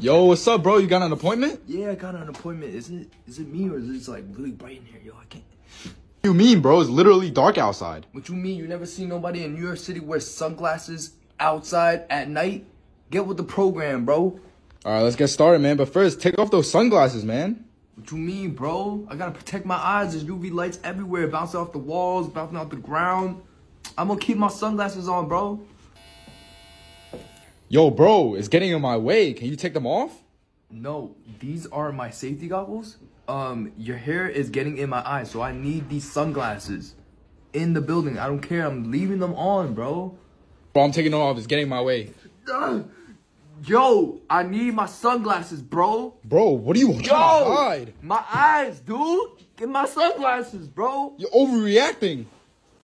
Yo, what's up, bro? You got an appointment? Yeah, I got an appointment. Is it is it me or is it like really bright in here? Yo, I can't. What you mean, bro? It's literally dark outside. What you mean? You never seen nobody in New York City wear sunglasses outside at night? Get with the program, bro. All right, let's get started, man. But first, take off those sunglasses, man. What you mean, bro? I gotta protect my eyes. There's UV lights everywhere, bouncing off the walls, bouncing off the ground. I'm gonna keep my sunglasses on, bro. Yo, bro, it's getting in my way. Can you take them off? No, these are my safety goggles. Um, your hair is getting in my eyes, so I need these sunglasses in the building. I don't care. I'm leaving them on, bro. Bro, I'm taking them off. It's getting in my way. Ugh. Yo, I need my sunglasses, bro. Bro, what are you trying to Yo, hide? my eyes, dude. Get my sunglasses, bro. You're overreacting.